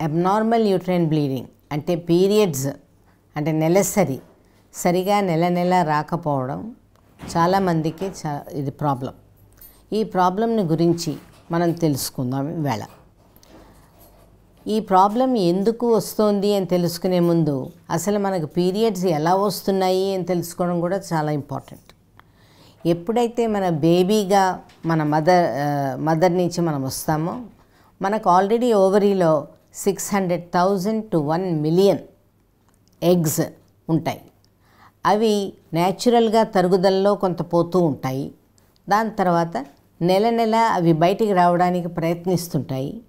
Abnormal uterine bleeding అంటే periods అంటే నెలసరి సరిగా నెల నెల రాకపోవడం చాలామందికి చా ఇది ప్రాబ్లం ఈ ప్రాబ్లంని గురించి మనం తెలుసుకుందాం ఈవేళ. ఈ ప్రాబ్లం ఎందుకు వస్తుంది అని తెలుసుకునే ముందు అసలు మనకు పీరియడ్స్ ఎలా వస్తున్నాయి అని తెలుసుకోవడం కూడా చాలా ఇంపార్టెంట్ ఎప్పుడైతే మన బేబీగా మన మదర్ మదర్ నుంచి మనం వస్తామో మనకు already ఓవరీలో six hundred thousand to one million eggs ఉంటాయి. అవి న్యాచురల్గా తరుగుదలలో కొంత పోతూ ఉంటాయి. దాని తర్వాత నెల నెల అవి బయటికి రావడానికి ప్రయత్నిస్తుంటాయి.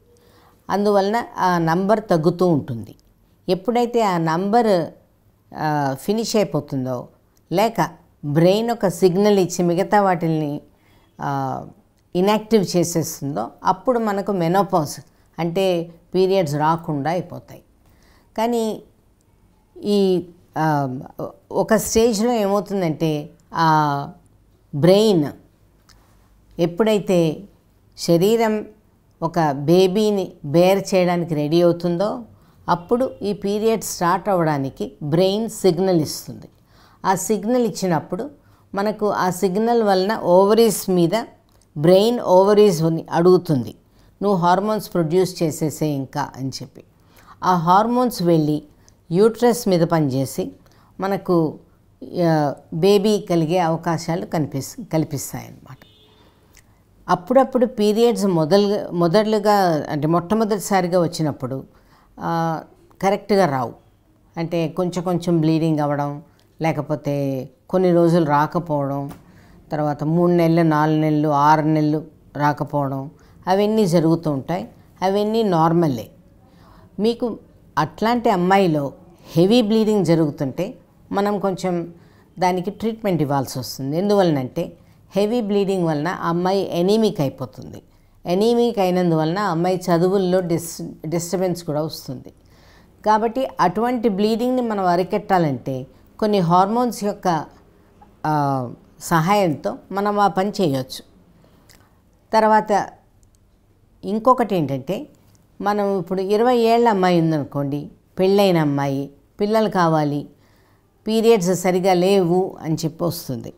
అందువలన ఆ నంబర్ తగ్గుతూ ఉంటుంది. ఎప్పుడైతే ఆ నంబర్ ఫినిష్ అయిపోతుందో లేక బ్రెయిన్ ఒక సిగ్నల్ ఇచ్చి మిగతా వాటిని ఇనాక్టివ్ చేసేస్తుందో అప్పుడు మనకు మెనోపాజ్ అంటే పీరియడ్స్ రాకుండా అయిపోతాయి. కానీ ఈ ఒక స్టేజ్లో ఏమవుతుందంటే ఆ బ్రెయిన్ ఎప్పుడైతే శరీరం ఒక బేబీని బేర్ చేయడానికి రెడీ అవుతుందో అప్పుడు ఈ పీరియడ్ స్టార్ట్ అవ్వడానికి బ్రెయిన్ సిగ్నల్ ఇస్తుంది. ఆ సిగ్నల్ ఇచ్చినప్పుడు మనకు ఆ సిగ్నల్ వలన ఓవరీస్ మీద బ్రెయిన్ ఓవరీస్ అడుగుతుంది. నువ్వు హార్మోన్స్ ప్రొడ్యూస్ చేసేసే ఇంకా అని చెప్పి. ఆ హార్మోన్స్ వెళ్ళి యూట్రస్ మీద పనిచేసి మనకు బేబీ కలిగే అవకాశాలు కనిపిస్ కల్పిస్తాయన్నమాట. అప్పుడప్పుడు పీరియడ్స్ మొదలు మొదలుగా అంటే మొట్టమొదటిసారిగా వచ్చినప్పుడు కరెక్ట్గా రావు. అంటే కొంచెం కొంచెం బ్లీడింగ్ అవ్వడం లేకపోతే కొన్ని రోజులు రాకపోవడం తర్వాత మూడు నెలలు నాలుగు నెలలు ఆరు నెలలు రాకపోవడం అవన్నీ జరుగుతూ ఉంటాయి. అవన్నీ నార్మలే. మీకు అట్లాంటి అమ్మాయిలో హెవీ బ్లీడింగ్ జరుగుతుంటే మనం కొంచెం దానికి ట్రీట్మెంట్ ఇవ్వాల్సి వస్తుంది. ఎందువలనంటే హెవీ బ్లీడింగ్ వలన ఆ అమ్మాయి ఎనీమిక్ అయిపోతుంది. ఎనీమిక్ అయినందువలన అమ్మాయి చదువుల్లో డిస్ డిస్టర్బెన్స్ కూడా వస్తుంది. కాబట్టి అటువంటి బ్లీడింగ్ని మనం అరికెట్టాలంటే కొన్ని హార్మోన్స్ యొక్క సహాయంతో మనం ఆ పని చేయవచ్చు తర్వాత ఇంకొకటి ఏంటంటే మనం ఇప్పుడు ఇరవై ఏళ్ళ అమ్మాయి ఉందనుకోండి పెళ్ళైన అమ్మాయి పిల్లలు కావాలి పీరియడ్స్ సరిగా లేవు అని చెప్పి వస్తుంది.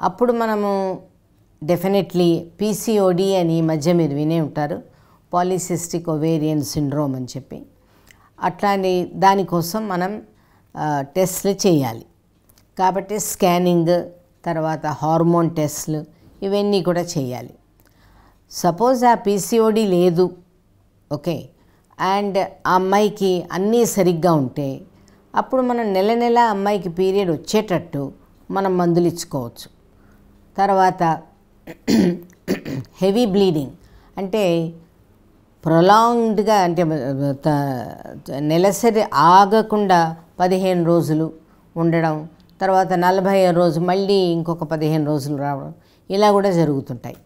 అప్పుడు మనము డెఫినెట్లీ పీసీఓడి అని మధ్య మీరు వినే ఉంటారు పాలిసిస్టిక్ ఒవేరియన్ సిండ్రోమ్ అని చెప్పి. అట్లాంటి దానికోసం మనం టెస్ట్లు చేయాలి. కాబట్టి స్కానింగ్ తర్వాత హార్మోన్ టెస్ట్లు ఇవన్నీ కూడా చేయాలి. సపోజ్ ఆ పీసీఓడి లేదు ఓకే అండ్ ఆ అమ్మాయికి అన్నీ సరిగ్గా ఉంటే అప్పుడు మనం నెల నెల అమ్మాయికి పీరియడ్ వచ్చేటట్టు మనం మందులు ఇచ్చుకోవచ్చు. తర్వాత హెవీ బ్లీడింగ్ అంటే ప్రొలాంగ్డ్గా అంటే నెలసరి ఆగకుండా పదిహేను రోజులు ఉండడం తర్వాత నలభై రోజు మళ్ళీ ఇంకొక పదిహేను రోజులు రావడం ఇలా కూడా జరుగుతుంటాయి.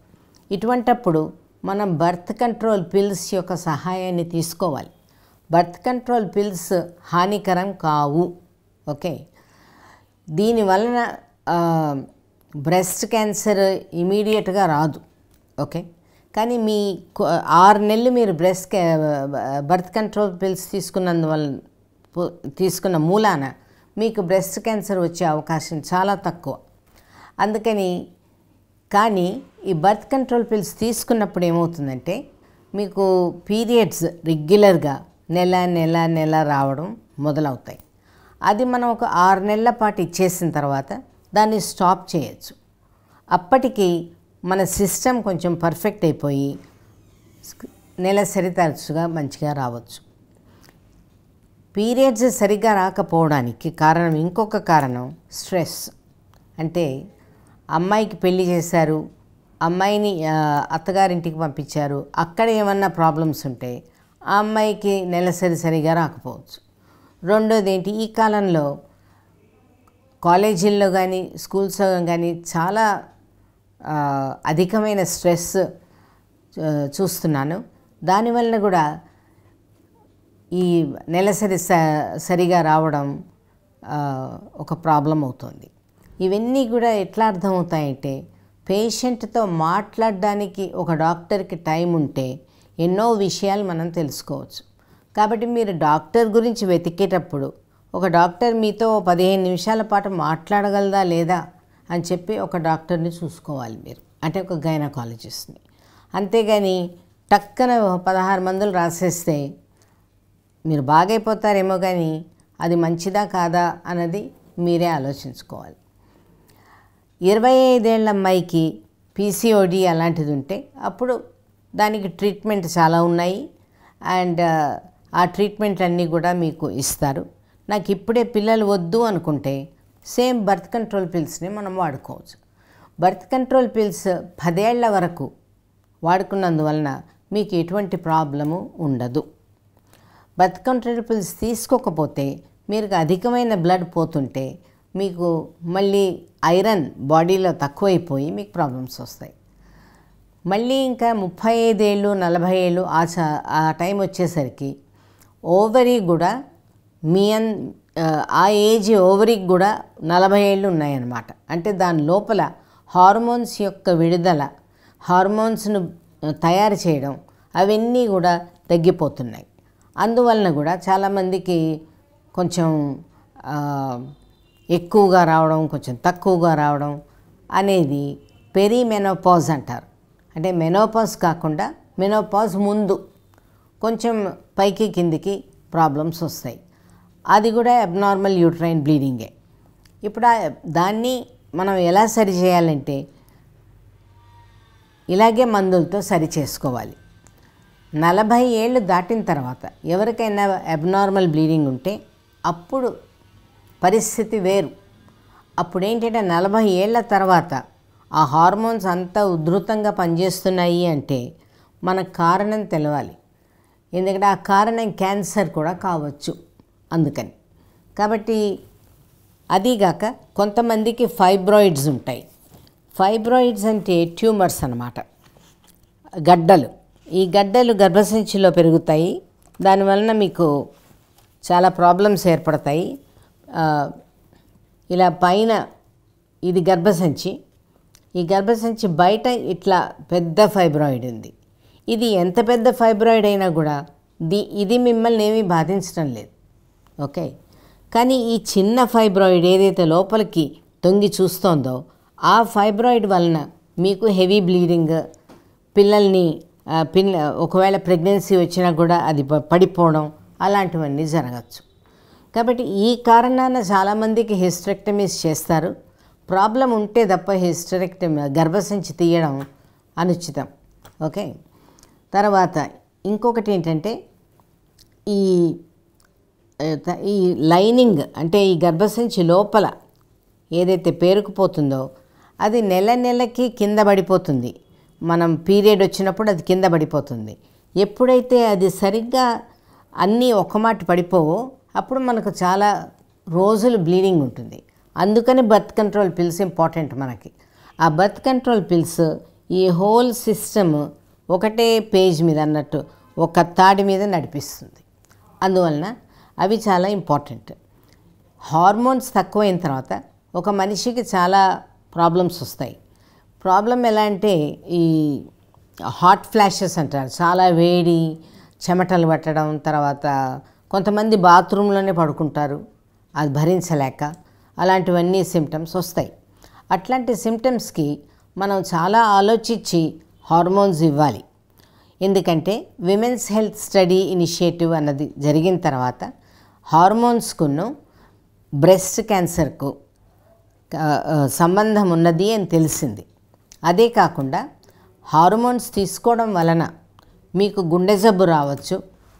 ఇటువంటప్పుడు మనం బర్త్ కంట్రోల్ పిల్స్ యొక్క సహాయాన్ని తీసుకోవాలి. బర్త్ కంట్రోల్ పిల్స్ హానికరం కావు. ఓకే? దీని వలన బ్రెస్ట్ క్యాన్సర్ ఇమీడియట్గా రాదు. ఓకే? కానీ మీ ఆరు నెలలు మీరు బ్రెస్ట్ బర్త్ కంట్రోల్ పిల్స్ తీసుకున్నందువల్ల తీసుకున్న మూలాన మీకు బ్రెస్ట్ క్యాన్సర్ వచ్చే అవకాశం చాలా తక్కువ. అందుకని కానీ ఈ బర్త్ కంట్రోల్ పిల్స్ తీసుకున్నప్పుడు ఏమవుతుందంటే మీకు పీరియడ్స్ రెగ్యులర్గా నెల నెల నెల రావడం మొదలవుతాయి. అది మనం ఒక ఆరు నెలల పాటు ఇచ్చేసిన తర్వాత దాన్ని స్టాప్ చేయొచ్చు. అప్పటికి మన సిస్టమ్ కొంచెం పర్ఫెక్ట్ అయిపోయి నెలసరి తరచుగా మంచిగా రావచ్చు. పీరియడ్స్ సరిగ్గా రాకపోవడానికి కారణం ఇంకొక కారణం స్ట్రెస్. అంటే అమ్మాయికి పెళ్ళి చేశారు అమ్మాయిని అత్తగారింటికి పంపించారు. అక్కడ ఏమన్నా ప్రాబ్లమ్స్ ఉంటే ఆ అమ్మాయికి నెలసరి సరిగా రాకపోవచ్చు. రెండోది ఏంటి ఈ కాలంలో కాలేజీల్లో కానీ స్కూల్స్లో కానీ చాలా అధికమైన స్ట్రెస్ చూస్తున్నాను. దానివల్ల కూడా ఈ నెలసరి స సరిగా రావడం ఒక ప్రాబ్లం అవుతుంది. ఇవన్నీ కూడా ఎట్లా అర్థమవుతాయంటే పేషెంట్తో మాట్లాడడానికి ఒక డాక్టర్కి టైం ఉంటే ఎన్నో విషయాలు మనం తెలుసుకోవచ్చు. కాబట్టి మీరు డాక్టర్ గురించి వెతికేటప్పుడు ఒక డాక్టర్ మీతో పదిహేను నిమిషాల పాటు మాట్లాడగలదా లేదా అని చెప్పి ఒక డాక్టర్ని చూసుకోవాలి మీరు. అంటే ఒక గైనకాలజిస్ట్ని. అంతేగాని టక్కన పదహారు మందులు రాసేస్తే మీరు బాగైపోతారేమో కానీ అది మంచిదా కాదా అన్నది మీరే ఆలోచించుకోవాలి. ఇరవై ఐదేళ్ళ అమ్మాయికి పీసీఓడి అలాంటిది ఉంటే అప్పుడు దానికి ట్రీట్మెంట్ చాలా ఉన్నాయి. అండ్ ఆ ట్రీట్మెంట్ అన్నీ కూడా మీకు ఇస్తారు. నాకు ఇప్పుడే పిల్లలు వద్దు అనుకుంటే సేమ్ బర్త్ కంట్రోల్ పిల్స్ని మనం వాడుకోవచ్చు. బర్త్ కంట్రోల్ పిల్స్ పదేళ్ళ వరకు వాడుకున్నందువలన మీకు ఎటువంటి ప్రాబ్లము ఉండదు. బర్త్ కంట్రోల్ పిల్స్ తీసుకోకపోతే మీరు అధికమైన బ్లడ్ పోతుంటే మీకు మళ్ళీ ఐరన్ బాడీలో తక్కువైపోయి మీకు ప్రాబ్లమ్స్ వస్తాయి. మళ్ళీ ఇంకా ముప్పై ఐదేళ్ళు నలభై ఏళ్ళు ఆ చ- ఆ టైం వచ్చేసరికి ఓవరీ కూడా మీ అన్ ఆ ఏజ్ ఓవరీకి కూడా నలభై ఏళ్ళు ఉన్నాయన్నమాట. అంటే దాని లోపల హార్మోన్స్ యొక్క విడుదల హార్మోన్స్ను తయారు చేయడం అవన్నీ కూడా తగ్గిపోతున్నాయి. అందువలన కూడా చాలామందికి కొంచెం ఎక్కువగా రావడం కొంచెం తక్కువగా రావడం అనేది పెరీమెనోపాజ్ అంటారు. అంటే మెనోపాజ్ కాకుండా మెనోపాజ్ ముందు కొంచెం పైకి కిందికి ప్రాబ్లమ్స్ వస్తాయి. అది కూడా అబ్నార్మల్ యూట్రైన్ బ్లీడింగే. ఇప్పుడు దాన్ని మనం ఎలా సరి చేయాలంటే ఇలాగే మందులతో సరి చేసుకోవాలి. నలభై ఏళ్ళు దాటిన తర్వాత ఎవరికైనా అబ్నార్మల్ బ్లీడింగ్ ఉంటే అప్పుడు పరిస్థితి వేరు. అప్పుడు ఏంటంటే నలభై ఏళ్ళ తర్వాత ఆ హార్మోన్స్ అంతా ఉధృతంగా పనిచేస్తున్నాయి అంటే మనకు కారణం తెలవాలి. ఎందుకంటే ఆ కారణం క్యాన్సర్ కూడా కావచ్చు అందుకని. కాబట్టి అదీగాక కొంతమందికి ఫైబ్రాయిడ్స్ ఉంటాయి. ఫైబ్రాయిడ్స్ అంటే ట్యూమర్స్ అన్నమాట. గడ్డలు. ఈ గడ్డలు గర్భసంచిలో పెరుగుతాయి. దానివలన మీకు చాలా ప్రాబ్లమ్స్ ఏర్పడతాయి. ఇలా పైన ఇది గర్భసంచి. ఈ గర్భసంచి బయట ఇట్లా పెద్ద ఫైబ్రాయిడ్ ఉంది. ఇది ఎంత పెద్ద ఫైబ్రాయిడ్ అయినా కూడా ది ఇది మిమ్మల్ని ఏమీ బాధించడం లేదు. ఓకే? కానీ ఈ చిన్న ఫైబ్రాయిడ్ ఏదైతే లోపలికి తొంగి చూస్తోందో ఆ ఫైబ్రాయిడ్ వలన మీకు హెవీ బ్లీడింగ్ పిల్లల్ని పిల్ల ఒకవేళ ప్రెగ్నెన్సీ వచ్చినా కూడా అది పడిపోవడం అలాంటివన్నీ జరగచ్చు. కాబట్టి ఈ కారణాన చాలామందికి హిస్టరెక్టమీస్ చేస్తారు. ప్రాబ్లం ఉంటే తప్ప హిస్టరెక్టమీ గర్భసంచి తీయడం అనుచితం. ఓకే తర్వాత ఇంకొకటి ఏంటంటే ఈ ఈ లైనింగ్ అంటే ఈ గర్భసంచి లోపల ఏదైతే పేరుకుపోతుందో అది నెల నెలకి కింద పడిపోతుంది. మనం పీరియడ్ వచ్చినప్పుడు అది కింద పడిపోతుంది. ఎప్పుడైతే అది సరిగ్గా అన్నీ ఒక మాట పడిపోవో అప్పుడు మనకు చాలా రోజులు బ్లీడింగ్ ఉంటుంది. అందుకని బర్త్ కంట్రోల్ పిల్స్ ఇంపార్టెంట్ మనకి. ఆ బర్త్ కంట్రోల్ పిల్స్ ఈ హోల్ సిస్టమ్ ఒకటే పేజ్ మీద అన్నట్టు ఒక తాడి మీద నడిపిస్తుంది. అందువలన అవి చాలా ఇంపార్టెంట్ హార్మోన్స్ తక్కువైన తర్వాత ఒక మనిషికి చాలా ప్రాబ్లమ్స్ వస్తాయి. ప్రాబ్లం ఎలా అంటే ఈ హాట్ ఫ్లాషెస్ అంటారు. చాలా వేడి చెమటలు పట్టడం తర్వాత కొంతమంది బాత్రూంలోనే పడుకుంటారు. అది భరించలేక అలాంటివన్నీ సిమ్టమ్స్ వస్తాయి. అట్లాంటి సిమ్టమ్స్కి మనం చాలా ఆలోచించి హార్మోన్స్ ఇవ్వాలి. ఎందుకంటే విమెన్స్ హెల్త్ స్టడీ ఇనిషియేటివ్ అన్నది జరిగిన తర్వాత హార్మోన్స్కును బ్రెస్ట్ క్యాన్సర్కు సంబంధం ఉన్నది అని తెలిసింది. అదే కాకుండా హార్మోన్స్ తీసుకోవడం వలన మీకు గుండె జబ్బు రావచ్చు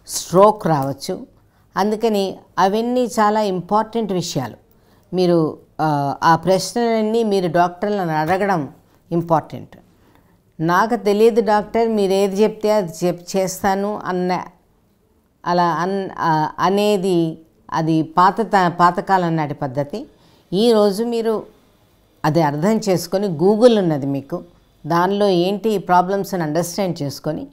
స్ట్రోక్ రావచ్చు అందుకని అవన్నీ చాలా ఇంపార్టెంట్ విషయాలు. మీరు ఆ, ప్రశ్నలన్నీ మీరు డాక్టర్లను అడగడం ఇంపార్టెంట్. నాకు తెలియదు డాక్టర్ మీరు ఏది చెప్తే అది చెప్ చేస్తాను అన్న అలా అన్ అనేది అది పాత త- పాతకాలం నాటి పద్ధతి. ఈరోజు మీరు అది అర్థం చేసుకొని గూగుల్ ఉన్నది మీకు. దానిలో ఏంటి ప్రాబ్లమ్స్ అని అండర్స్టాండ్ చేసుకొని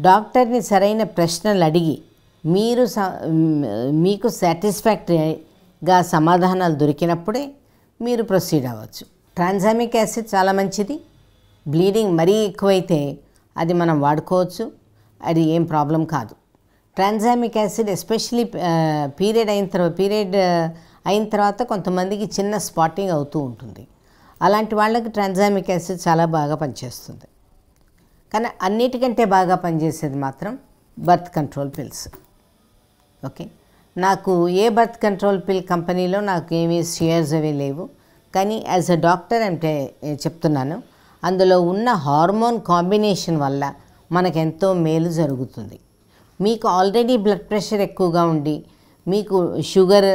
డాక్టర్ని సరైన ప్రశ్నలు అడిగి మీరు స- మీకు సాటిస్ఫాక్టరీగా సమాధానాలు దొరికినప్పుడే మీరు ప్రొసీడ్ అవ్వచ్చు. ట్రాన్సామిక్ యాసిడ్ చాలా మంచిది. బ్లీడింగ్ మరీ ఎక్కువైతే అది మనం వాడుకోవచ్చు. అది ఏం ప్రాబ్లం కాదు. ట్రాన్సామిక్ యాసిడ్ ఎస్పెషలీ పీరియడ్ అయిన తర్వాత పీరియడ్ అయిన తర్వాత కొంతమందికి చిన్న స్పాటింగ్ అవుతూ ఉంటుంది. అలాంటి వాళ్ళకి ట్రాన్సామిక్ యాసిడ్ చాలా బాగా పనిచేస్తుంది. కానీ అన్నిటికంటే బాగా పనిచేసేది మాత్రం బర్త్ కంట్రోల్ పిల్స్. ఓకే? నాకు ఏ బర్త్ కంట్రోల్ పిల్ కంపెనీలో నాకు ఏమీ షేర్స్ అవి లేవు. కానీ యాజ్ అ డాక్టర్ అంటే చెప్తున్నాను. అందులో ఉన్న హార్మోన్ కాంబినేషన్ వల్ల మనకెంతో మేలు జరుగుతుంది. మీకు ఆల్రెడీ బ్లడ్ ప్రెషర్ ఎక్కువగా ఉండి మీకు షుగర్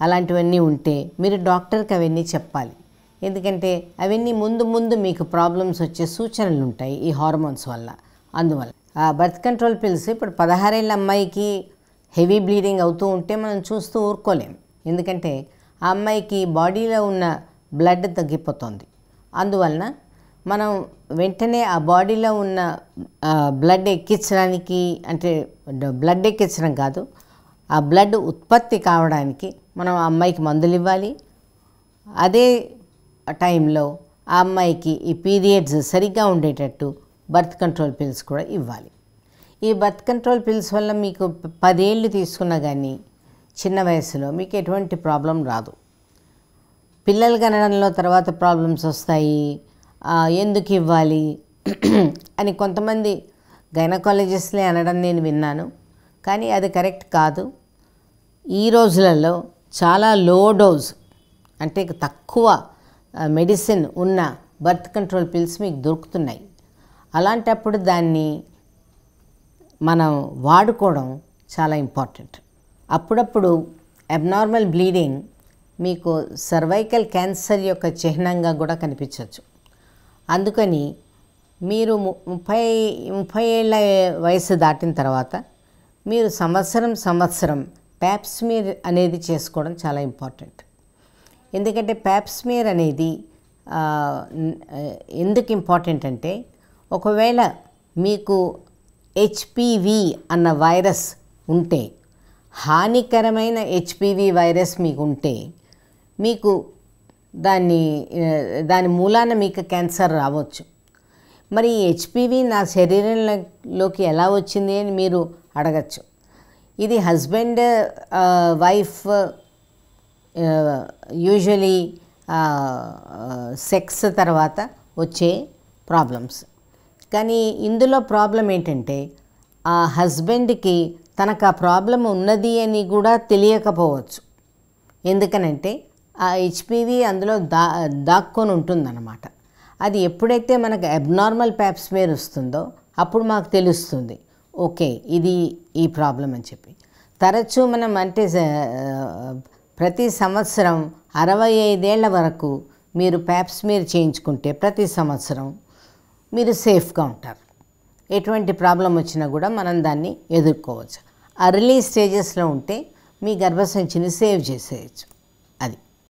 అలాంటివన్నీ ఉంటే మీరు డాక్టర్కి అవన్నీ చెప్పాలి. ఎందుకంటే అవన్నీ ముందు ముందు మీకు ప్రాబ్లమ్స్ వచ్చే సూచనలు ఉంటాయి ఈ హార్మోన్స్ వల్ల. అందువల్ల ఆ బర్త్ కంట్రోల్ పిల్స్ ఇప్పుడు పదహారేళ్ళ అమ్మాయికి హెవీ బ్లీడింగ్ అవుతూ ఉంటే మనం చూస్తూ ఊరుకోలేం. ఎందుకంటే ఆ అమ్మాయికి బాడీలో ఉన్న బ్లడ్ తగ్గిపోతుంది. అందువలన మనం వెంటనే ఆ బాడీలో ఉన్న బ్లడ్ ఎక్కించడానికి అంటే బ్లడ్ ఎక్కించడం కాదు ఆ బ్లడ్ ఉత్పత్తి కావడానికి మనం ఆ అమ్మాయికి మందులు ఇవ్వాలి. అదే టైంలో ఆ అమ్మాయికి ఈ పీరియడ్స్ సరిగ్గా ఉండేటట్టు బర్త్ కంట్రోల్ పిల్స్ కూడా ఇవ్వాలి. ఈ బర్త్ కంట్రోల్ పిల్స్ వల్ల మీకు పదేళ్ళు తీసుకున్నా కానీ చిన్న వయసులో మీకు ఎటువంటి ప్రాబ్లం రాదు. పిల్లలు కనడంలో తర్వాత ప్రాబ్లమ్స్ వస్తాయి. ఎందుకు ఇవ్వాలి? అని కొంతమంది గైనకాలజిస్ట్లే అనడం నేను విన్నాను. కానీ అది కరెక్ట్ కాదు. ఈ రోజులలో చాలా లో డోస్ అంటే తక్కువ మెడిసిన్ ఉన్న బర్త్ కంట్రోల్ పిల్స్ మీకు దొరుకుతున్నాయి. అలాంటప్పుడు దాన్ని మనం వాడుకోవడం చాలా ఇంపార్టెంట్. అప్పుడప్పుడు అబ్నార్మల్ బ్లీడింగ్ మీకు సర్వైకల్ క్యాన్సర్ యొక్క చిహ్నంగా కూడా కనిపించవచ్చు అందుకని మీరు ము- ముప్పై ముప్పై ఏళ్ళ వయసు దాటిన తర్వాత మీరు సంవత్సరం సంవత్సరం ప్యాప్స్మీర్ అనేది చేసుకోవడం చాలా ఇంపార్టెంట్. ఎందుకంటే ప్యాప్స్మీర్ అనేది ఎందుకు ఇంపార్టెంట్ అంటే ఒకవేళ మీకు హెచ్పివి అన్న వైరస్ ఉంటే హానికరమైన హెచ్పివి వైరస్ మీకు ఉంటే మీకు దాన్ని దాని మూలాన మీకు క్యాన్సర్ రావచ్చు. మరి ఈ హెచ్పివి నా శరీరంలోకి ఎలా వచ్చింది అని మీరు అడగచ్చు. ఇది హస్బెండ్ వైఫ్ యూజువలీ సెక్స్ తర్వాత వచ్చే ప్రాబ్లమ్స్. కానీ ఇందులో ప్రాబ్లం ఏంటంటే ఆ హస్బెండ్కి తనకు ఆ ప్రాబ్లం ఉన్నది అని కూడా తెలియకపోవచ్చు. ఎందుకనంటే ఆ హెచ్పివి అందులో దా దాక్కొని ఉంటుందన్నమాట. అది ఎప్పుడైతే మనకు అబ్నార్మల్ ప్యాప్స్మేర్ వస్తుందో అప్పుడు మాకు తెలుస్తుంది ఓకే ఇది ఈ ప్రాబ్లం అని చెప్పి. తరచూ మనం అంటే ప్రతి సంవత్సరం అరవై ఐదేళ్ళ వరకు మీరు ప్యాప్స్మేర్ చేయించుకుంటే ప్రతి సంవత్సరం మీరు సేఫ్గా ఉంటారు. ఎటువంటి ప్రాబ్లం వచ్చినా కూడా మనం దాన్ని ఎదుర్కోవచ్చు. అర్లీ స్టేజెస్లో ఉంటే మీ గర్భసంచిని సేవ్ చేసేయచ్చు.